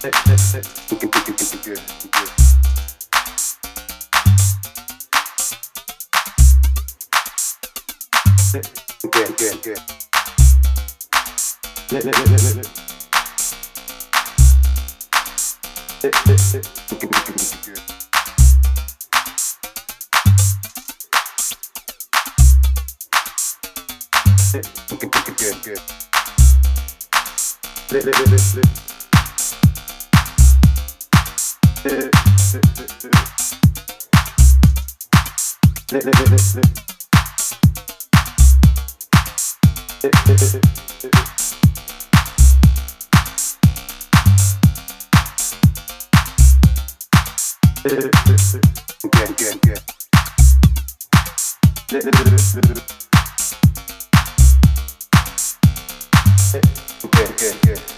Good, good, good. Let, let, let, let, Good, good, good.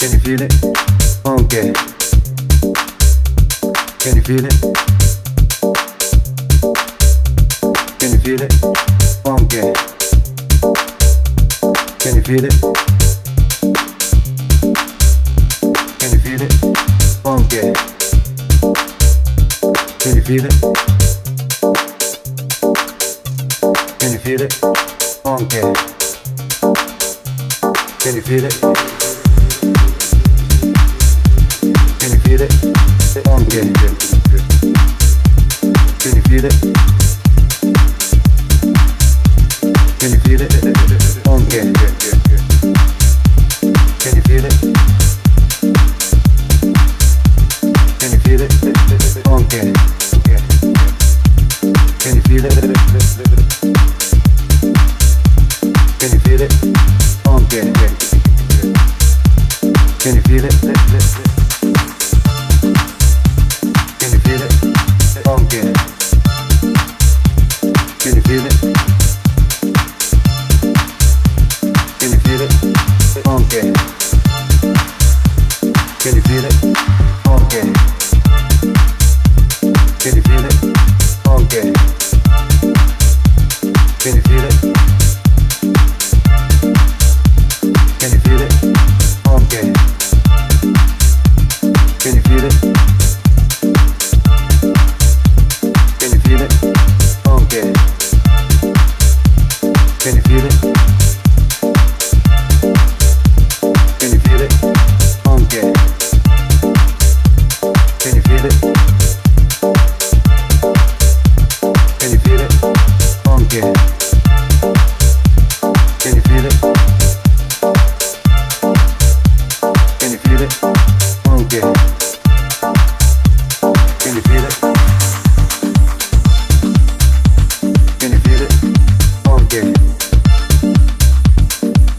Can you feel it? Funky. Can you feel it? Can you feel it? Funky. Can you feel it? Can you feel it? Funky. Can you feel it? Can you feel it? Funky. Can you feel it? Quindi anche Quindi file Quindi file anche Quindi file Quindi file anche Quindi file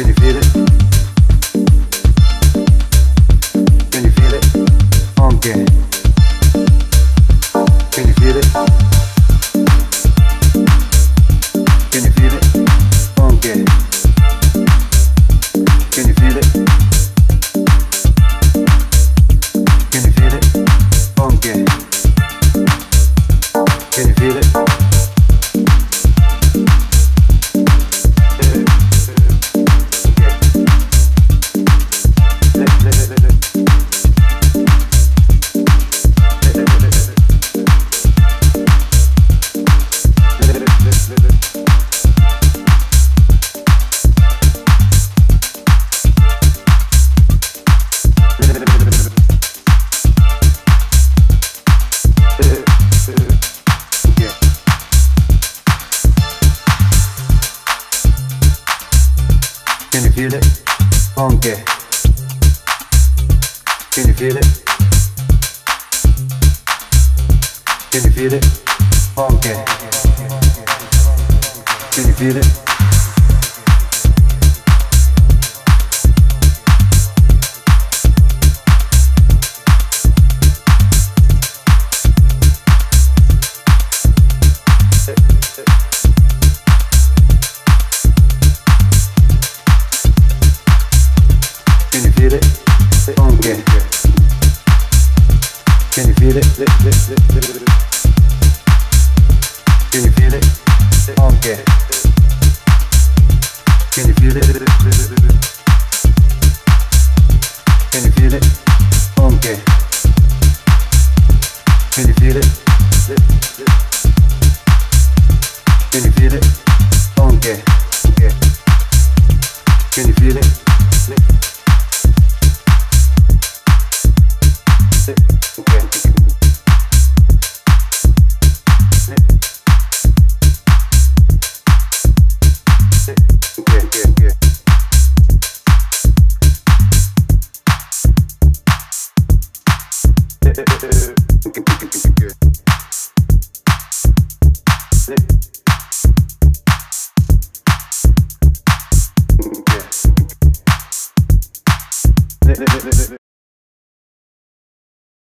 Oliveira. Feel. Can you feel it? Can you feel it? Funky. Can you feel it? Can you feel it?